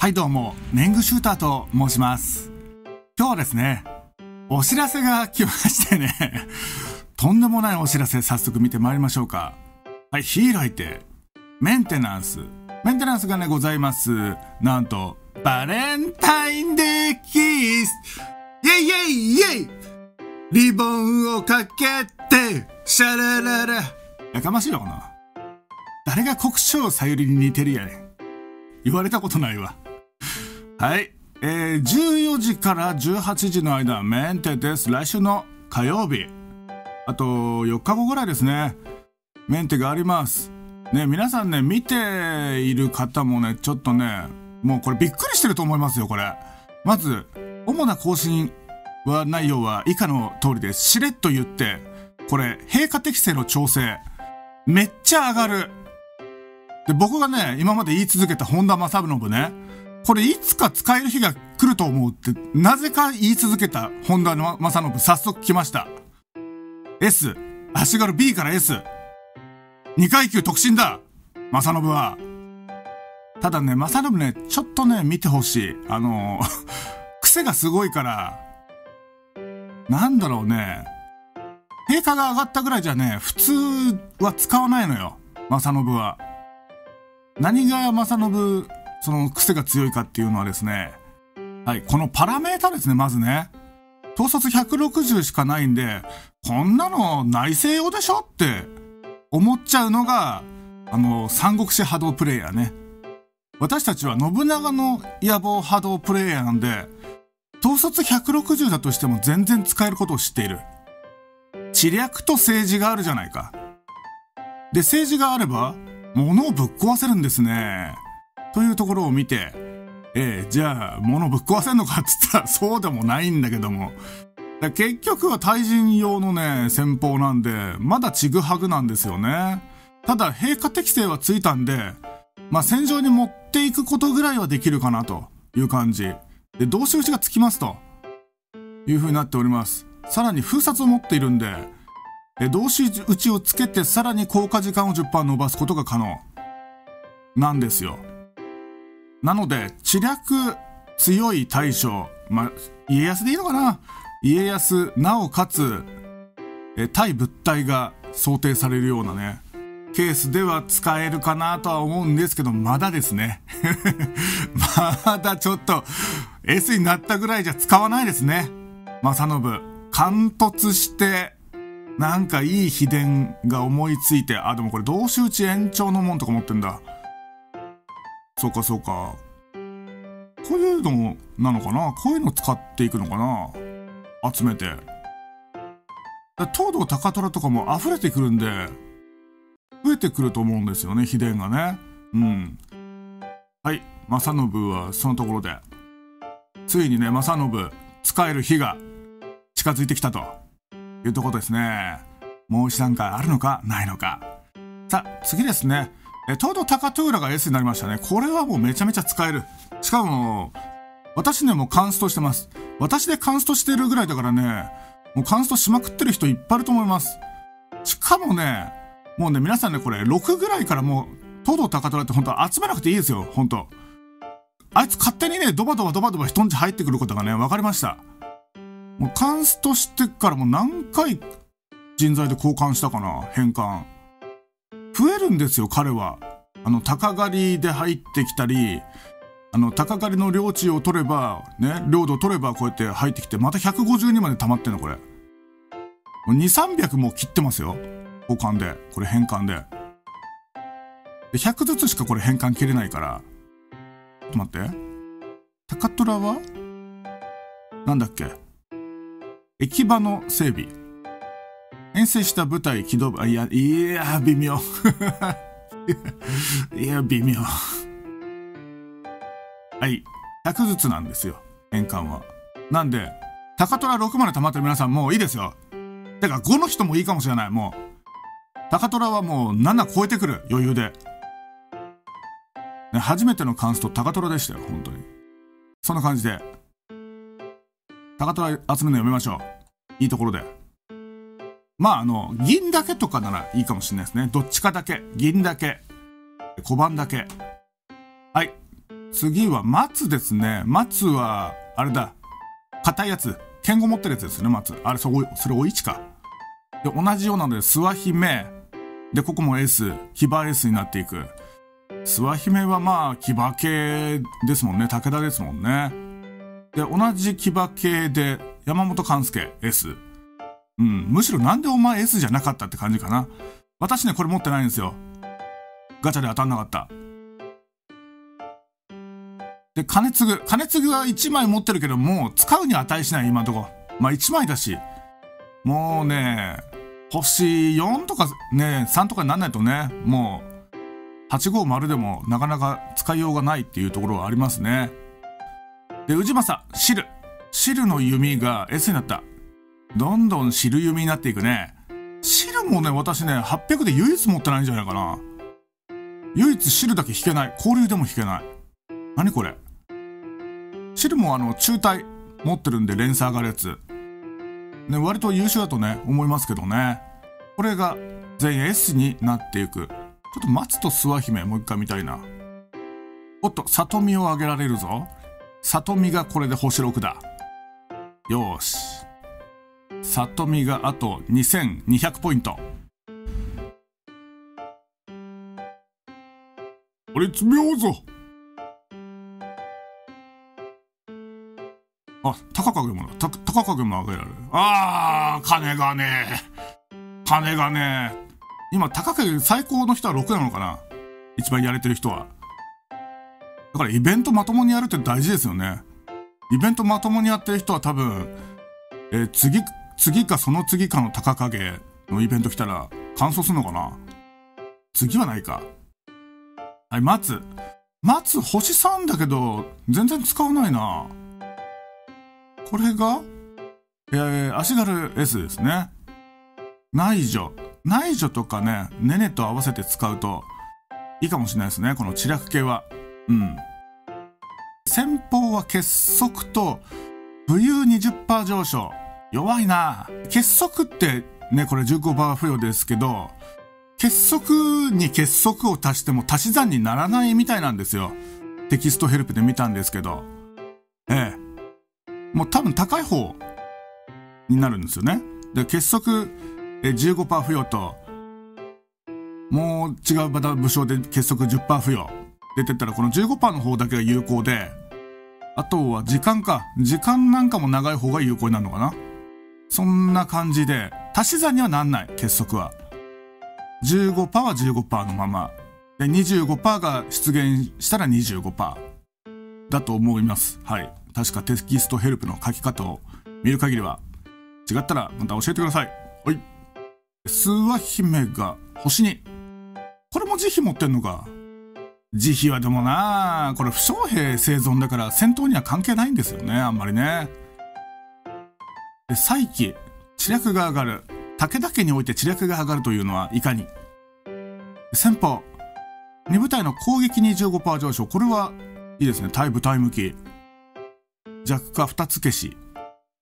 はいどうも、ネングシューターと申します。今日はですね、お知らせが来ましてね、とんでもないお知らせ早速見てまいりましょうか。はい、開いて、メンテナンス。メンテナンスがね、ございます。なんと、バレンタインデーキースイェイイェイイェイリボンをかけて、シャラララ。やかましいわ、この。誰が国生さゆりに似てるやねん。言われたことないわ。はい。えー、14時から18時の間、メンテです。来週の火曜日。あと、4日後ぐらいですね。メンテがあります。ね、皆さんね、見ている方もね、ちょっとね、もうこれびっくりしてると思いますよ、これ。まず、主な更新は内容は以下の通りです。しれっと言って、これ、閉下適正の調整、めっちゃ上がる。で、僕がね、今まで言い続けた本田正信ね、これいつか使える日が来ると思うって、なぜか言い続けた本田正信、早速来ました。S、足軽 B から S。2階級特進だ正信は。ただね、正信ね、ちょっとね、見てほしい。あの、癖がすごいから、なんだろうね。定価が上がったぐらいじゃね、普通は使わないのよ。正信は。何が正信、その癖が強いかっていうのはですね、はい、このパラメータですね、まずね。統率160しかないんで、こんなの内政用でしょって思っちゃうのが、あの、三国志波動プレイヤーね。私たちは信長の野望波動プレイヤーなんで、統率160だとしても全然使えることを知っている。知略と政治があるじゃないか。で、政治があれば、物をぶっ壊せるんですね。というところを見て、ええじゃあ、物ぶっ壊せんのか？って言ったらそうでもないんだけども。結局は対人用のね、戦法なんで、まだちぐはぐなんですよね。ただ、閉下適正はついたんで、まあ、戦場に持っていくことぐらいはできるかなという感じ。で、同士打ちがつきますという風になっております。さらに封殺を持っているんで、え同士打ちをつけてさらに効果時間を10%伸ばすことが可能。なんですよ。なので、知略強い大将、まあ、家康でいいのかな？家康、なおかつ、え対物体が想定されるようなね、ケースでは使えるかなとは思うんですけど、まだですね。まだちょっと、S になったぐらいじゃ使わないですね。正信。貫突して、なんかいい秘伝が思いついて、あ、でもこれ同士打ち延長のもんとか持ってんだ。そうかそうか。こういうのなのかな？こういうの使っていくのかな？集めて。東堂高虎とかも溢れてくるんで、増えてくると思うんですよね、秘伝がね。うん。はい。正信はそのところで。ついにね、正信、使える日が近づいてきたというとこですね。もう一段階あるのか、ないのか。さあ、次ですね。え、東堂高虎が S になりましたね。これはもうめちゃめちゃ使える。しかも、私ね、もうカンストしてます。私でカンストしてるぐらいだからね、もうカンストしまくってる人いっぱいいると思います。しかもね、もうね、皆さんね、これ、6ぐらいからもう、東堂高虎って本当集めなくていいですよ、本当あいつ勝手にね、ドバドバドバドバ人んち入ってくることがね、分かりました。もうカンストしてからもう何回人材で交換したかな、変換。増えるんですよ、彼は。あの、高狩りで入ってきたり、あの、高狩りの領地を取れば、ね、領土を取ればこうやって入ってきて、また152まで溜まってんの、これ。2、300も切ってますよ。交換で。これ変換で。で、100ずつしかこれ変換切れないから。ちょっと待って。高虎はなんだっけ？駅場の整備。遠征した部隊機動部、あ、いや、いや、微妙。いや、微妙。はい。100ずつなんですよ。変換は。なんで、高虎6まで溜まってる皆さんもういいですよ。てか5の人もいいかもしれない、もう。高虎はもう7超えてくる、余裕で。ね、初めてのカンスト高虎でしたよ、本当に。そんな感じで。高虎集めるのやめましょう。いいところで。まあ、あの、銀だけとかならいいかもしれないですね。どっちかだけ。銀だけ。小判だけ。はい。次は松ですね。松は、あれだ。硬いやつ。剣語持ってるやつですね、松。あれ、そこ、それお市か。で、同じようなので、諏訪姫。で、ここも S。騎馬 S になっていく。諏訪姫はまあ、騎馬系ですもんね。武田ですもんね。で、同じ騎馬系で、山本勘介 S。うん。むしろなんでお前 S じゃなかったって感じかな。私ね、これ持ってないんですよ。ガチャで当たんなかった。で、金継ぐ。金継ぐは1枚持ってるけど、もう使うに値しない、今んとこ。まあ1枚だし。もうね、星4とかね、3とかになんないとね、もう、850でもなかなか使いようがないっていうところはありますね。で、宇治正、汁。汁の弓が S になった。どんどん汁弓になっていくね。汁もね、私ね、800で唯一持ってないんじゃないかな。唯一汁だけ弾けない。交流でも弾けない。何これ汁もあの、中体持ってるんで連鎖上がるやつ。ね、割と優秀だとね、思いますけどね。これが全員 S になっていく。ちょっと松と諏訪姫もう一回見たいな。おっと、里見を上げられるぞ。里見がこれで星6だ。よし。里見があと2200ポイント。俺詰めようぞあ、高影もだ。高影も上げられる。あー、金がね金がね今、高影最高の人は6なのかな？一番やれてる人は。だからイベントまともにやるって大事ですよね。イベントまともにやってる人は多分、えー、次、次かその次かの高影のイベント来たら、完走するのかな？次はないか。はい、松。松星3だけど、全然使わないな。これが、えー、足軽 S ですね。内助。内助とかね、ねねと合わせて使うといいかもしれないですね。この知略系は。うん。先方は結束と武勇20%上昇。弱いな結束ってね、これ15%付与ですけど、結束に結束を足しても足し算にならないみたいなんですよ。テキストヘルプで見たんですけど。ええ。もう多分高い方になるんですよね。で、結束15%付与と、もう違うまた武将で結束10%付与出てったらこの15%の方だけが有効で、あとは時間か。時間なんかも長い方が有効になるのかな。そんな感じで、足し算にはなんない、結束は。15%は15%のまま。で、25%が出現したら25%だと思います。はい。確かテキストヘルプの書き方を見る限りは、違ったらまた教えてください。はい。諏訪姫が星に。これも慈悲持ってんのか。慈悲はでもなこれ負傷兵生存だから戦闘には関係ないんですよね、あんまりね。再起、知略が上がる。武田家において知略が上がるというのはいかに？先方、2部隊の攻撃25%上昇。これはいいですね。対部隊向き。弱化2つ消し。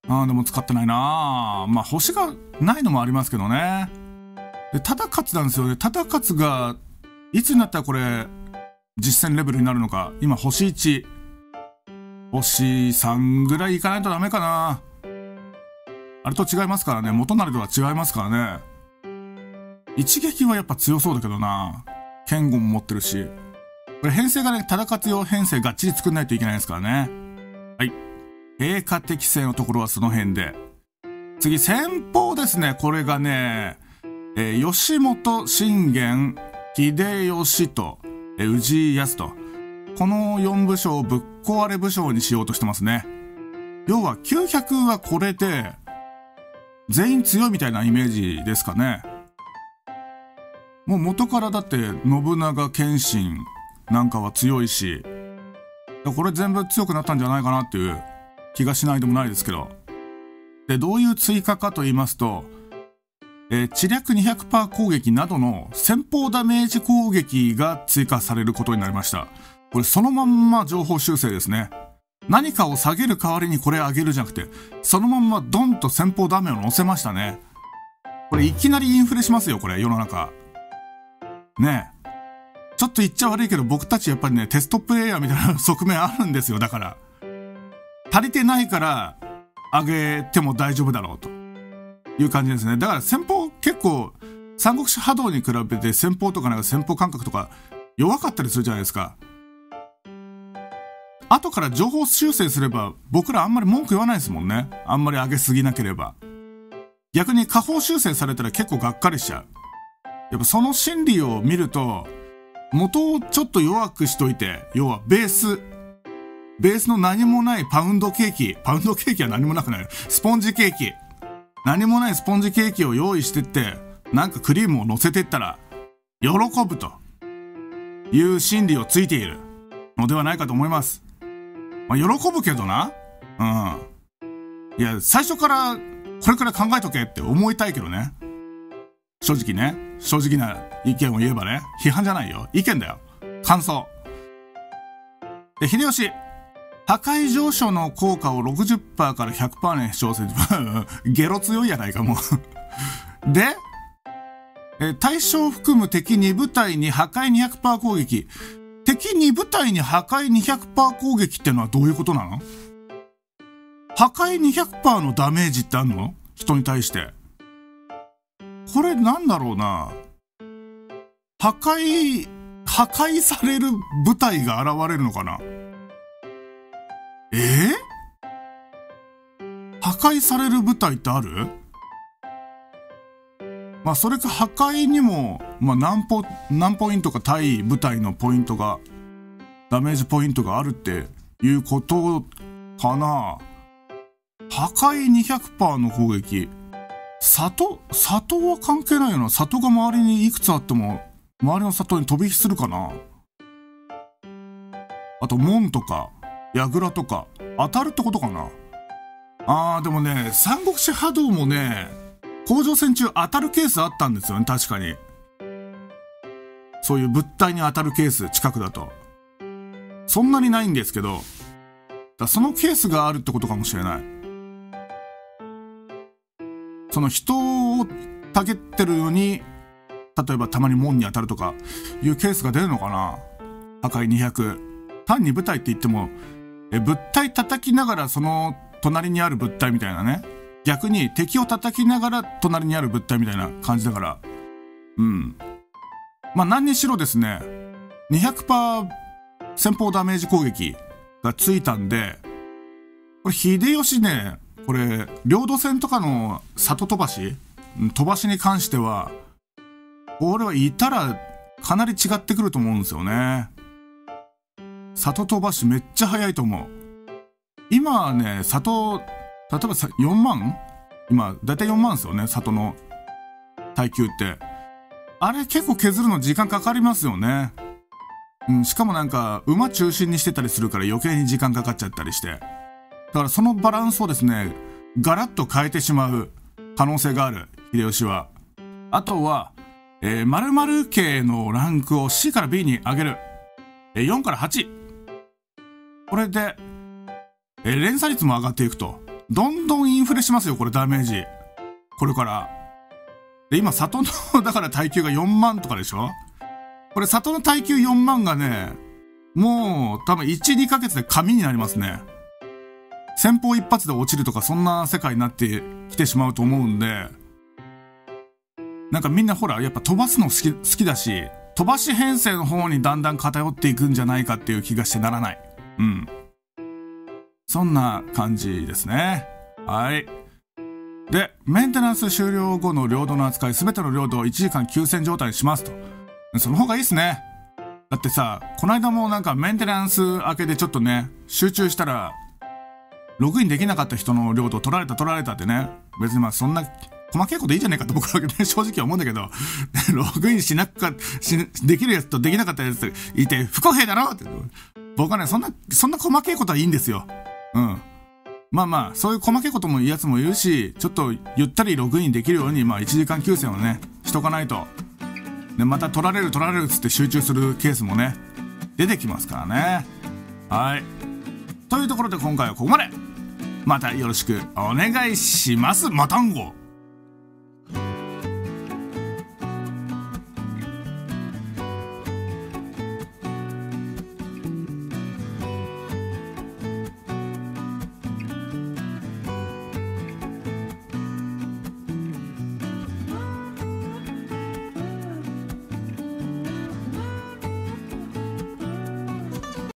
ああ、でも使ってないなまあ、星がないのもありますけどね。で、ただ勝つなんですよね。ただ勝つが、いつになったらこれ、実戦レベルになるのか。今、星1。星3ぐらいいかないとダメかな。あれと違いますからね。元なりとは違いますからね。一撃はやっぱ強そうだけどな。剣豪も持ってるし。これ編成がね、ただ活用編成がっちり作んないといけないですからね。はい。陛下適正のところはその辺で。次、先方ですね。これがね、えー、吉本信玄、秀吉と、えー、氏康と。この4武将をぶっ壊れ武将にしようとしてますね。要は900はこれで、全員強いみたいなイメージですかね。もう元からだって信長謙信なんかは強いし、これ全部強くなったんじゃないかなっていう気がしないでもないですけど。で、どういう追加かと言いますと、えー、知略200%攻撃などの先方ダメージ攻撃が追加されることになりました。これそのまんま情報修正ですね。何かを下げる代わりにこれ上げるじゃなくて、そのまんまドンと先方ダメを乗せましたね。これいきなりインフレしますよ、これ、世の中。ねえ。ちょっと言っちゃ悪いけど僕たちやっぱりね、テストプレイヤーみたいな側面あるんですよ、だから。足りてないから、上げても大丈夫だろうという感じですね。だから先方結構、三国志波動に比べて先方とかなんか先方感覚とか弱かったりするじゃないですか。後から情報修正すれば僕らあんまり文句言わないですもんね。あんまり上げすぎなければ。逆に下方修正されたら結構がっかりしちゃう。やっぱその心理を見ると、元をちょっと弱くしといて、要はベース、ベースの何もないパウンドケーキ、パウンドケーキは何もなくない。スポンジケーキ。何もないスポンジケーキを用意してって、なんかクリームを乗せてったら、喜ぶという心理をついているのではないかと思います。まあ、喜ぶけどな。うん。いや、最初からこれから考えとけって思いたいけどね。正直ね。正直な意見を言えばね。批判じゃないよ。意見だよ。感想。で、秀吉。破壊上昇の効果を60%から100%に調整。ゲロ強いやないか、もう で、え対象を含む敵2部隊に破壊200%攻撃。敵2部隊に破壊200%攻撃ってのはどういうことなの？破壊200%のダメージってあんの？人に対して。これなんだろうな？破壊、破壊される部隊が現れるのかな？え？ー、破壊される部隊ってある？まあそれか破壊にも、まあ何ポ、何ポイントか対部隊のポイントが、ダメージポイントがあるっていうことかな。破壊200%の攻撃。里里は関係ないよな。里が周りにいくつあっても、周りの里に飛び火するかな。あと門とか、櫓とか、当たるってことかなあー、でもね、三国志波動もね、甲状腺中当たるケースあったんですよね、確かに。そういう物体に当たるケース、近くだと。そんなにないんですけど、だそのケースがあるってことかもしれない。その人をたげってるように、例えばたまに門に当たるとかいうケースが出るのかな破壊200。単に舞台って言っても、え、物体叩きながらその隣にある物体みたいなね。逆に敵を叩きながら隣にある物体みたいな感じだから。うん。まあ何にしろですね、200%先方ダメージ攻撃がついたんで、これ秀吉ね、これ、領土戦とかの里飛ばし飛ばしに関しては、これはいたらかなり違ってくると思うんですよね。里飛ばしめっちゃ速いと思う。今はね、里、例えばさ4万？今、だいたい4万ですよね、里の耐久って。あれ結構削るの時間かかりますよね。うん、しかもなんか、馬中心にしてたりするから余計に時間かかっちゃったりして。だからそのバランスをですね、ガラッと変えてしまう可能性がある、秀吉は。あとは、えー、〇〇系のランクを C から B に上げる。えー、4から8。これで、えー、連鎖率も上がっていくと。どんどんインフレしますよ、これダメージ。これから。で、今、里の だから耐久が4万とかでしょ？これ、里の耐久4万がね、もう、多分1、2ヶ月で紙になりますね。先方一発で落ちるとか、そんな世界になってきてしまうと思うんで、なんかみんなほら、やっぱ飛ばすの好き、好きだし、飛ばし編成の方にだんだん偏っていくんじゃないかっていう気がしてならない。うん。そんな感じですね。はい。で、メンテナンス終了後の領土の扱い、すべての領土を1時間休戦状態にしますと。その方がいいっすね。だってさ、この間もなんかメンテナンス明けでちょっとね、集中したら、ログインできなかった人の領土を取られた取られたってね、別にまあそんな細けいこといいじゃねえかと僕はね、正直思うんだけど、ログインしなくか、し、できるやつとできなかったやついて、不公平だろって。僕はね、そんな、そんな細けいことはいいんですよ。うん。まあまあ、そういう細けいことも言うやつもいるし、ちょっとゆったりログインできるように、まあ1時間休戦をね、しとかないと。で、また取られる取られるっつって集中するケースもね、出てきますからね。はい。というところで今回はここまで。またよろしくお願いします。またんご。